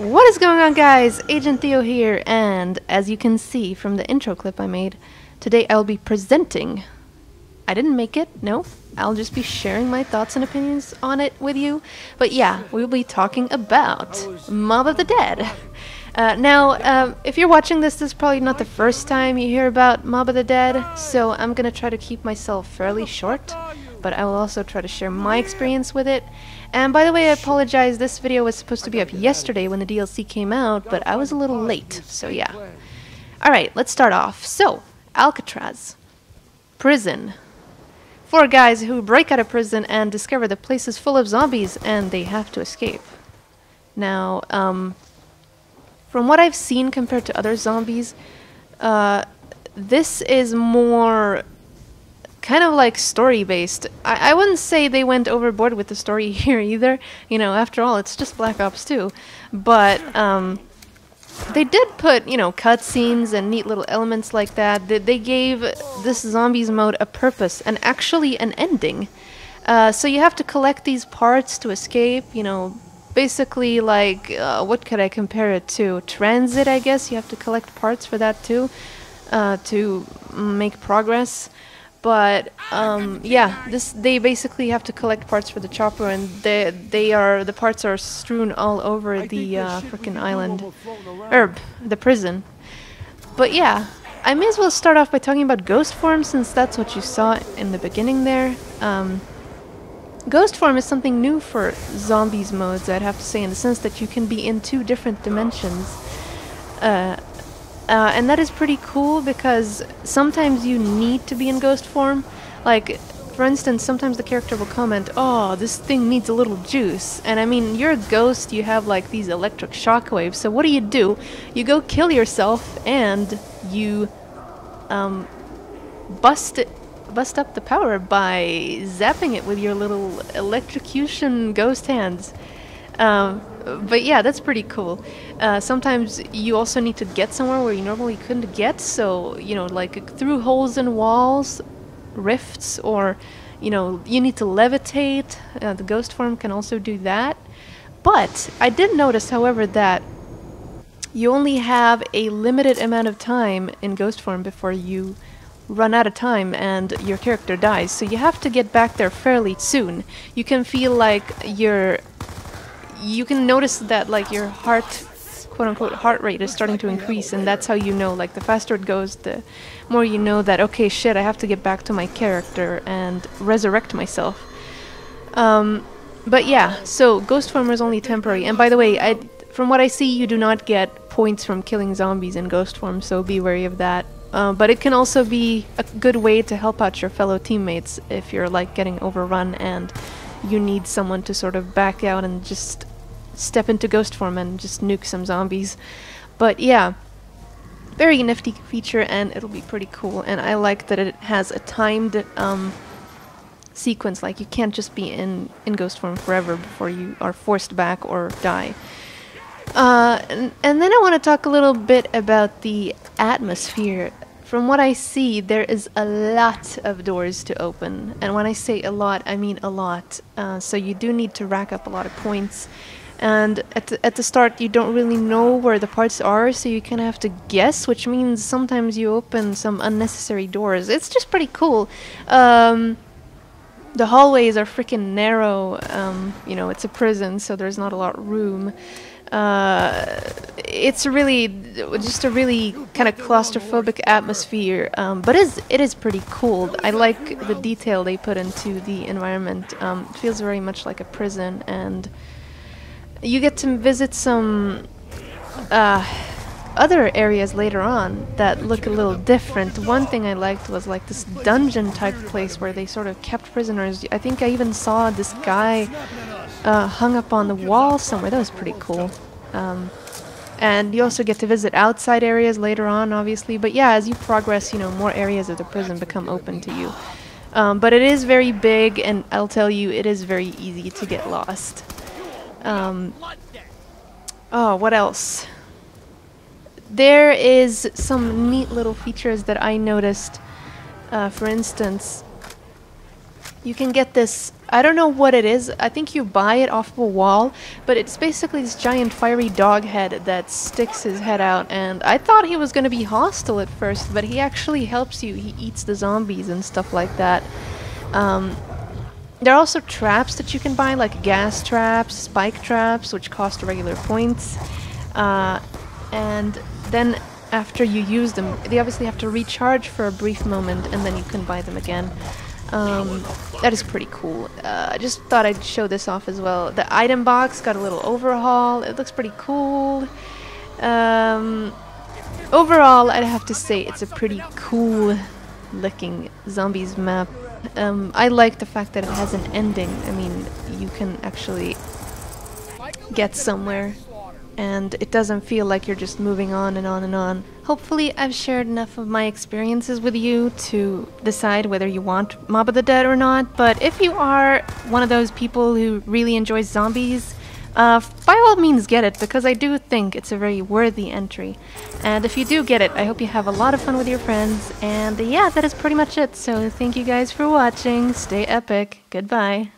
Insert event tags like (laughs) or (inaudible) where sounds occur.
What is going on guys? Agent Eo here and as you can see from the intro clip I made, today I'll be presenting. I didn't make it, no. I'll just be sharing my thoughts and opinions on it with you. But yeah, we'll be talking about Mob of the Dead. Uh, now, um, if you're watching this, this is probably not the first time you hear about Mob of the Dead, so I'm gonna try to keep myself fairly short, but I will also try to share my experience with it. And by the way, I apologize, this video was supposed to be up yesterday when the DLC came out, but I was a little late, so yeah. Alright, let's start off. So, Alcatraz. Prison. Four guys who break out of prison and discover the place is full of zombies and they have to escape. Now, um, from what I've seen compared to other zombies, uh, this is more kind of like story based. I, I wouldn't say they went overboard with the story (laughs) here either. You know, after all, it's just Black Ops 2. But um, they did put, you know, cutscenes and neat little elements like that. They, they gave this zombies mode a purpose and actually an ending. Uh, so you have to collect these parts to escape, you know, basically like uh, what could I compare it to? Transit, I guess. You have to collect parts for that too uh, to make progress. But um, yeah, this they basically have to collect parts for the chopper, and they they are the parts are strewn all over the uh, freaking island, or the prison. But yeah, I may as well start off by talking about ghost form since that's what you saw in the beginning there. Um, Ghost form is something new for zombies modes, I'd have to say, in the sense that you can be in two different dimensions. Uh, uh, and that is pretty cool because sometimes you need to be in ghost form. Like, for instance, sometimes the character will comment, oh, this thing needs a little juice. And I mean, you're a ghost, you have like these electric shockwaves, so what do you do? You go kill yourself and you um, bust it bust up the power by zapping it with your little electrocution ghost hands. Um, but yeah, that's pretty cool. Uh, sometimes you also need to get somewhere where you normally couldn't get, so, you know, like through holes in walls, rifts, or, you know, you need to levitate. Uh, the ghost form can also do that. But I did notice, however, that you only have a limited amount of time in ghost form before you run out of time and your character dies. So you have to get back there fairly soon. You can feel like your you can notice that like your heart quote unquote heart rate is starting to increase and that's how you know like the faster it goes the more you know that okay shit I have to get back to my character and resurrect myself. Um, but yeah, so ghost form is only temporary. And by the way, I from what I see you do not get points from killing zombies in ghost form, so be wary of that. Uh, but it can also be a good way to help out your fellow teammates if you're like getting overrun and you need someone to sort of back out and just step into ghost form and just nuke some zombies. But yeah, very nifty feature and it'll be pretty cool. And I like that it has a timed um, sequence, like you can't just be in, in ghost form forever before you are forced back or die. Uh, and, and then I want to talk a little bit about the atmosphere. From what I see, there is a lot of doors to open. And when I say a lot, I mean a lot. Uh, so you do need to rack up a lot of points. And at the, at the start, you don't really know where the parts are, so you kind of have to guess, which means sometimes you open some unnecessary doors. It's just pretty cool. Um, the hallways are freaking narrow. Um, you know, it's a prison, so there's not a lot of room. Uh, it's really just a really kind of claustrophobic atmosphere, um, but it is, it is pretty cool. I like the detail they put into the environment. Um, it feels very much like a prison, and you get to visit some uh, other areas later on that look a little different. One thing I liked was like this dungeon type place where they sort of kept prisoners. I think I even saw this guy uh, hung up on the wall somewhere. That was pretty cool. Um, and you also get to visit outside areas later on, obviously. But yeah, as you progress, you know, more areas of the prison become open to you. Um, but it is very big, and I'll tell you, it is very easy to get lost. Um, oh, what else? There is some neat little features that I noticed. Uh, for instance, you can get this I don't know what it is. I think you buy it off of a wall, but it's basically this giant fiery dog head that sticks his head out. And I thought he was going to be hostile at first, but he actually helps you. He eats the zombies and stuff like that. Um, there are also traps that you can buy, like gas traps, spike traps, which cost regular points. Uh, and then after you use them, they obviously have to recharge for a brief moment, and then you can buy them again. Um, that is pretty cool. Uh, I just thought I'd show this off as well. The item box got a little overhaul. It looks pretty cool. Um, overall, I'd have to say it's a pretty cool looking zombies map. Um, I like the fact that it has an ending. I mean, you can actually get somewhere and it doesn't feel like you're just moving on and on and on. Hopefully I've shared enough of my experiences with you to decide whether you want Mob of the Dead or not, but if you are one of those people who really enjoys zombies, uh, by all means get it, because I do think it's a very worthy entry. And if you do get it, I hope you have a lot of fun with your friends, and yeah, that is pretty much it, so thank you guys for watching, stay epic, goodbye.